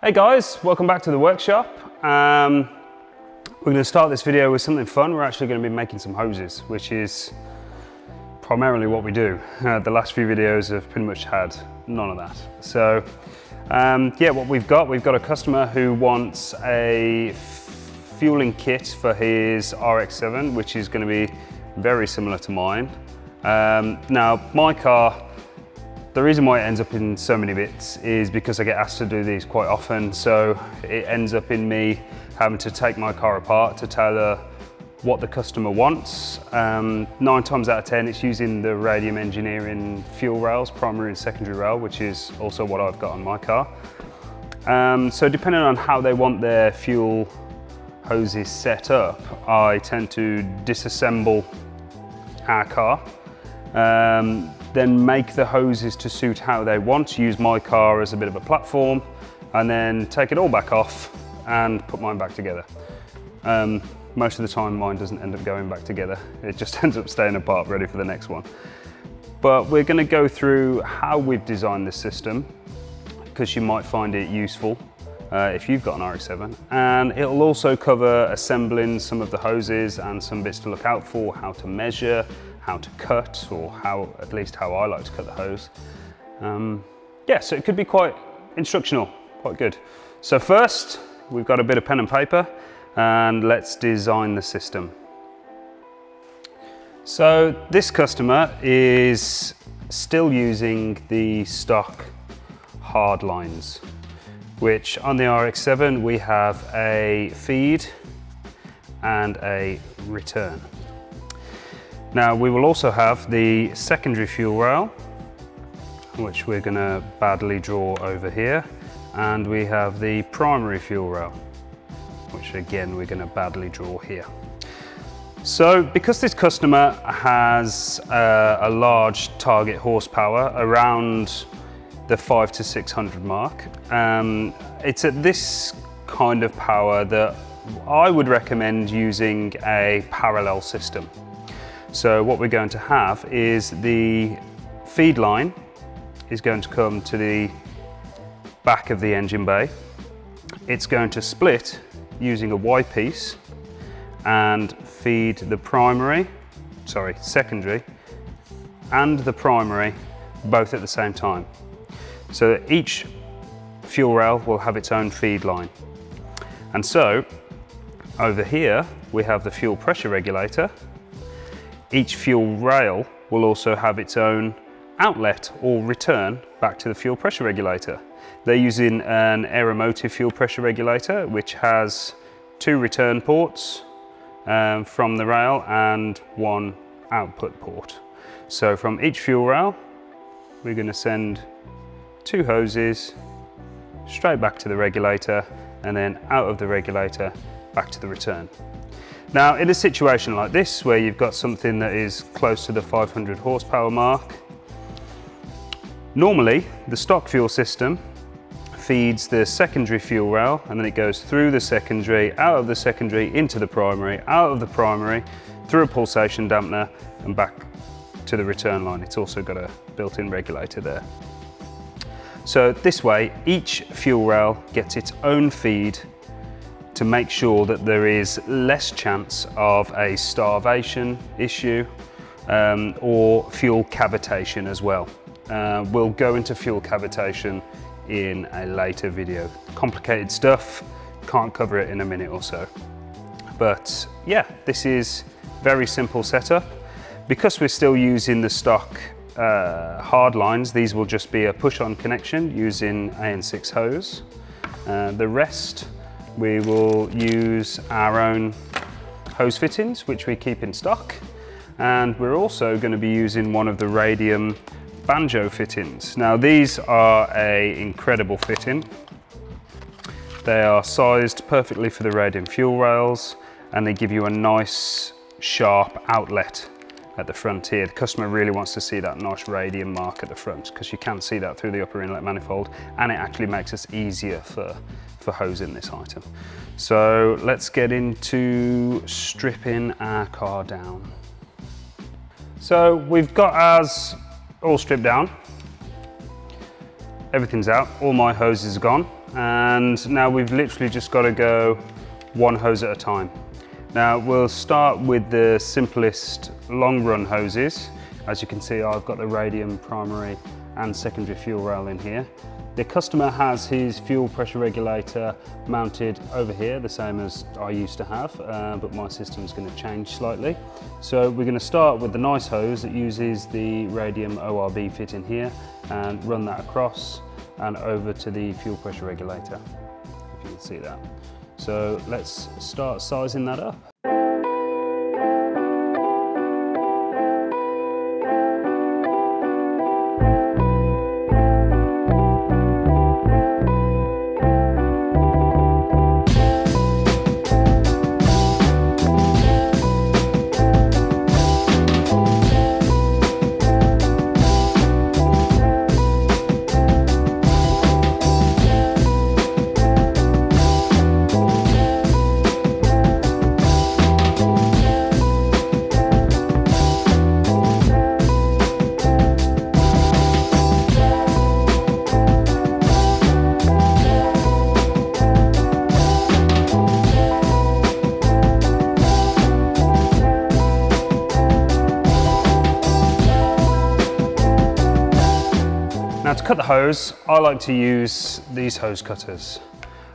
Hey guys, welcome back to the workshop. Um, we're going to start this video with something fun. We're actually going to be making some hoses, which is primarily what we do. Uh, the last few videos have pretty much had none of that. So um, yeah, what we've got, we've got a customer who wants a fueling kit for his RX-7, which is going to be very similar to mine. Um, now, my car the reason why it ends up in so many bits is because I get asked to do these quite often. So it ends up in me having to take my car apart to tailor what the customer wants. Um, nine times out of 10, it's using the Radium Engineering fuel rails, primary and secondary rail, which is also what I've got on my car. Um, so depending on how they want their fuel hoses set up, I tend to disassemble our car. Um, then make the hoses to suit how they want, use my car as a bit of a platform, and then take it all back off and put mine back together. Um, most of the time mine doesn't end up going back together. It just ends up staying apart, ready for the next one. But we're gonna go through how we've designed this system, because you might find it useful uh, if you've got an RX-7. And it'll also cover assembling some of the hoses and some bits to look out for, how to measure, how to cut or how, at least how I like to cut the hose. Um, yeah, so it could be quite instructional, quite good. So first, we've got a bit of pen and paper and let's design the system. So this customer is still using the stock hard lines, which on the RX-7 we have a feed and a return. Now we will also have the secondary fuel rail, which we're going to badly draw over here. And we have the primary fuel rail, which again we're going to badly draw here. So because this customer has uh, a large target horsepower around the five to 600 mark, um, it's at this kind of power that I would recommend using a parallel system. So what we're going to have is the feed line is going to come to the back of the engine bay. It's going to split using a Y piece and feed the primary, sorry, secondary and the primary both at the same time. So each fuel rail will have its own feed line. And so over here we have the fuel pressure regulator each fuel rail will also have its own outlet or return back to the fuel pressure regulator. They're using an Aeromotive fuel pressure regulator which has two return ports um, from the rail and one output port. So from each fuel rail we're going to send two hoses straight back to the regulator and then out of the regulator back to the return. Now, in a situation like this, where you've got something that is close to the 500 horsepower mark, normally the stock fuel system feeds the secondary fuel rail and then it goes through the secondary, out of the secondary, into the primary, out of the primary, through a pulsation dampener and back to the return line. It's also got a built-in regulator there. So this way, each fuel rail gets its own feed to make sure that there is less chance of a starvation issue um, or fuel cavitation as well. Uh, we'll go into fuel cavitation in a later video. Complicated stuff, can't cover it in a minute or so. But yeah, this is very simple setup. Because we're still using the stock uh, hard lines, these will just be a push-on connection using AN6 hose. Uh, the rest we will use our own hose fittings, which we keep in stock. And we're also going to be using one of the Radium banjo fittings. Now these are a incredible fitting. They are sized perfectly for the Radium fuel rails and they give you a nice sharp outlet at the front here. The customer really wants to see that nice radium mark at the front because you can see that through the upper inlet manifold and it actually makes us easier for, for hosing this item. So let's get into stripping our car down. So we've got ours all stripped down. Everything's out, all my hoses are gone. and now we've literally just got to go one hose at a time. Now we'll start with the simplest long run hoses. As you can see I've got the radium primary and secondary fuel rail in here. The customer has his fuel pressure regulator mounted over here, the same as I used to have, uh, but my system's going to change slightly. So we're going to start with the nice hose that uses the radium ORB fit in here and run that across and over to the fuel pressure regulator, if you can see that. So let's start sizing that up. Hose, I like to use these hose cutters,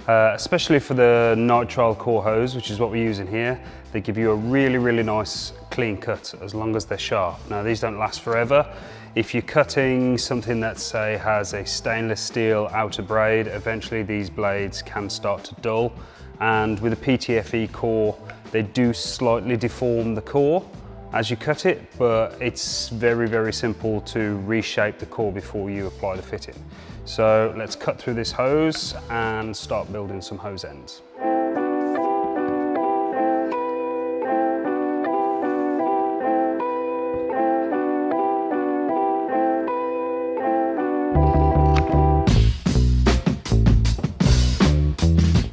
uh, especially for the nitrile core hose, which is what we're using here. They give you a really, really nice clean cut as long as they're sharp. Now these don't last forever. If you're cutting something that say has a stainless steel outer braid, eventually these blades can start to dull. And with a PTFE core, they do slightly deform the core as you cut it, but it's very, very simple to reshape the core before you apply the fitting. So let's cut through this hose and start building some hose ends.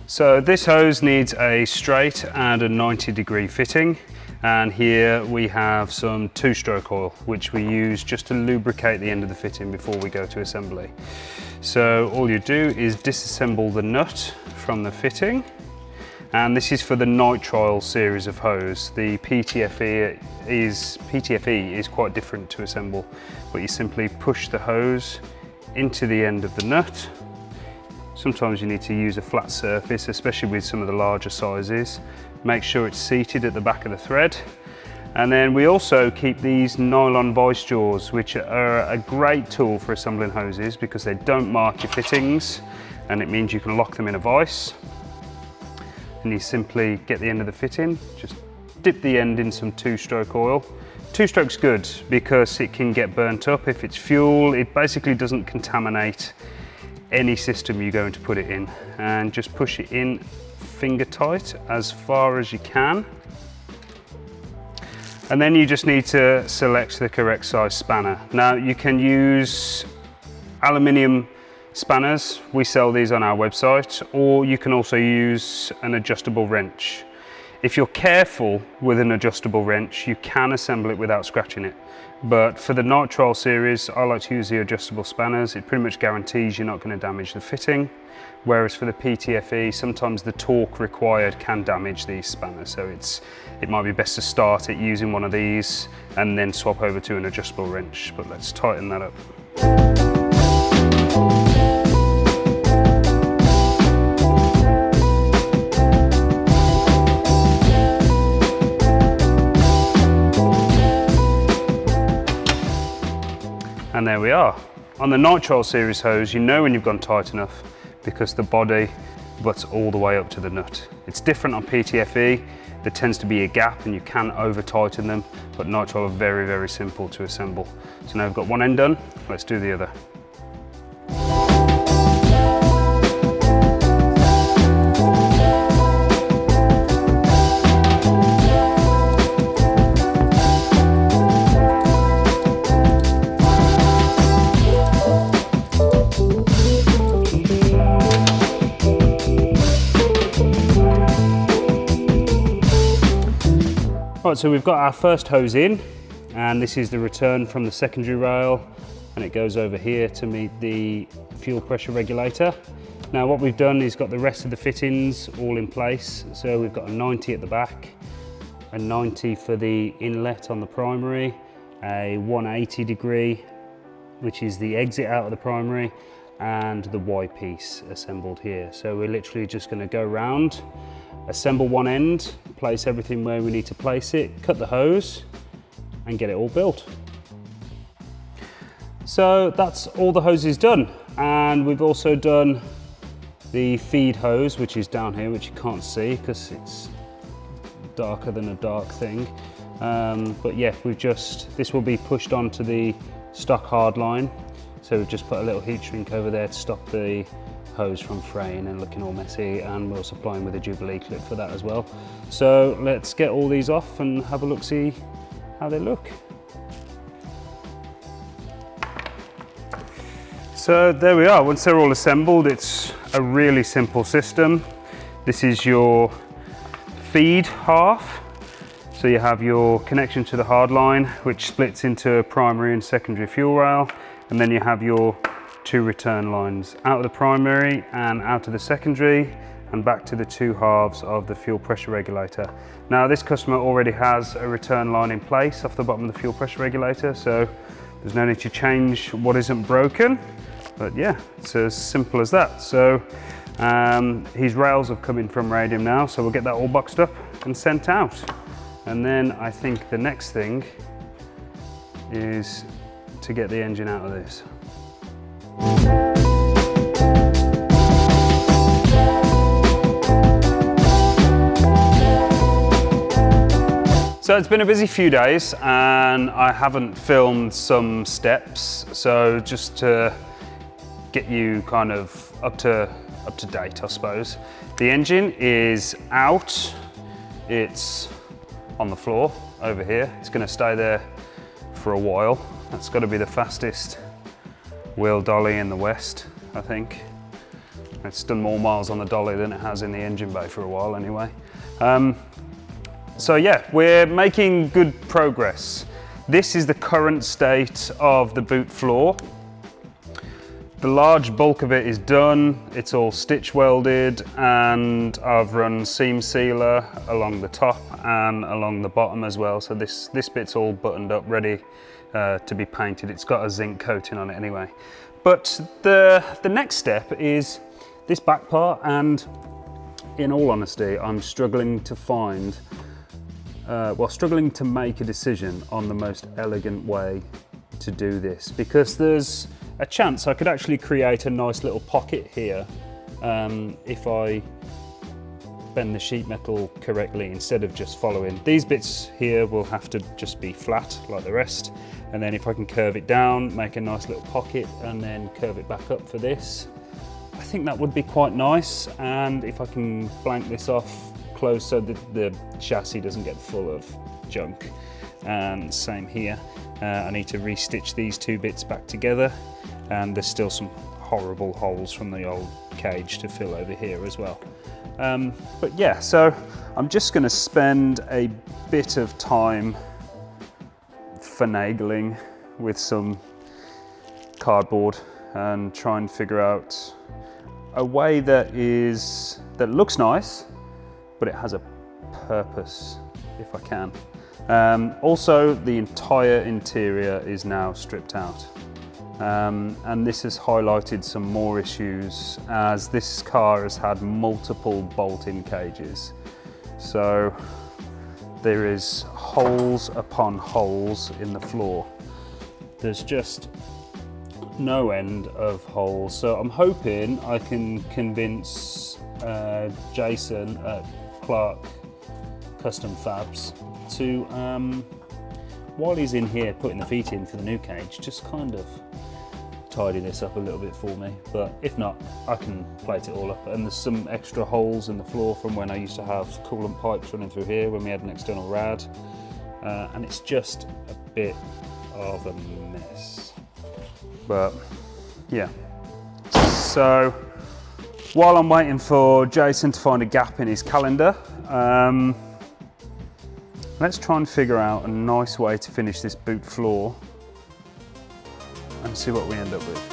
So this hose needs a straight and a 90 degree fitting and here we have some two-stroke oil which we use just to lubricate the end of the fitting before we go to assembly. So all you do is disassemble the nut from the fitting and this is for the nitrile series of hose. The PTFE is, PTFE is quite different to assemble but you simply push the hose into the end of the nut Sometimes you need to use a flat surface, especially with some of the larger sizes. Make sure it's seated at the back of the thread. And then we also keep these nylon vice jaws, which are a great tool for assembling hoses because they don't mark your fittings and it means you can lock them in a vise. And you simply get the end of the fitting, just dip the end in some two-stroke oil. Two strokes good because it can get burnt up. If it's fuel, it basically doesn't contaminate any system you're going to put it in and just push it in finger tight as far as you can. And then you just need to select the correct size spanner. Now you can use aluminium spanners, we sell these on our website, or you can also use an adjustable wrench. If you're careful with an adjustable wrench, you can assemble it without scratching it. But for the nitrile series, I like to use the adjustable spanners. It pretty much guarantees you're not going to damage the fitting. Whereas for the PTFE, sometimes the torque required can damage these spanners. So it's, it might be best to start it using one of these and then swap over to an adjustable wrench. But let's tighten that up. There we are. On the nitrile series hose, you know when you've gone tight enough because the body butts all the way up to the nut. It's different on PTFE. There tends to be a gap and you can over tighten them, but nitrile are very, very simple to assemble. So now we've got one end done, let's do the other. Right, so we've got our first hose in and this is the return from the secondary rail and it goes over here to meet the fuel pressure regulator. Now what we've done is got the rest of the fittings all in place. So we've got a 90 at the back, a 90 for the inlet on the primary, a 180 degree, which is the exit out of the primary, and the Y piece assembled here. So we're literally just gonna go around, assemble one end, place everything where we need to place it, cut the hose, and get it all built. So that's all the hoses done. And we've also done the feed hose, which is down here, which you can't see because it's darker than a dark thing. Um, but yeah, we've just, this will be pushed onto the stock hard line. So we've just put a little heat shrink over there to stop the from fraying and looking all messy and we're supplying with a Jubilee clip for that as well. So let's get all these off and have a look see how they look. So there we are, once they're all assembled, it's a really simple system. This is your feed half. So you have your connection to the hard line, which splits into primary and secondary fuel rail. And then you have your two return lines out of the primary and out of the secondary and back to the two halves of the fuel pressure regulator. Now this customer already has a return line in place off the bottom of the fuel pressure regulator, so there's no need to change what isn't broken. But yeah, it's as simple as that. So um, his rails have come in from Radium now, so we'll get that all boxed up and sent out. And then I think the next thing is to get the engine out of this. So it's been a busy few days and I haven't filmed some steps. So just to get you kind of up to, up to date, I suppose. The engine is out. It's on the floor over here. It's gonna stay there for a while. That's gotta be the fastest wheel dolly in the West, I think. It's done more miles on the dolly than it has in the engine bay for a while anyway. Um, so yeah, we're making good progress. This is the current state of the boot floor. The large bulk of it is done. It's all stitch welded and I've run seam sealer along the top and along the bottom as well. So this, this bit's all buttoned up, ready uh, to be painted. It's got a zinc coating on it anyway. But the, the next step is this back part and in all honesty, I'm struggling to find, uh, well, struggling to make a decision on the most elegant way to do this because there's a chance I could actually create a nice little pocket here um, if I bend the sheet metal correctly instead of just following. These bits here will have to just be flat like the rest and then if I can curve it down, make a nice little pocket and then curve it back up for this, I think that would be quite nice and if I can blank this off close so that the chassis doesn't get full of junk and same here. Uh, I need to restitch these two bits back together and there's still some horrible holes from the old cage to fill over here as well. Um, but yeah, so I'm just going to spend a bit of time finagling with some cardboard and try and figure out a way that is that looks nice, but it has a purpose if I can. Um, also, the entire interior is now stripped out. Um, and this has highlighted some more issues as this car has had multiple bolt-in cages. So there is holes upon holes in the floor. There's just no end of holes. So I'm hoping I can convince uh, Jason at Clark Custom Fabs to, um, while he's in here putting the feet in for the new cage, just kind of tidy this up a little bit for me but if not I can plate it all up. And there's some extra holes in the floor from when I used to have coolant pipes running through here when we had an external rad. Uh, and it's just a bit of a mess. But yeah. So while I'm waiting for Jason to find a gap in his calendar um, let's try and figure out a nice way to finish this boot floor and see what we end up with.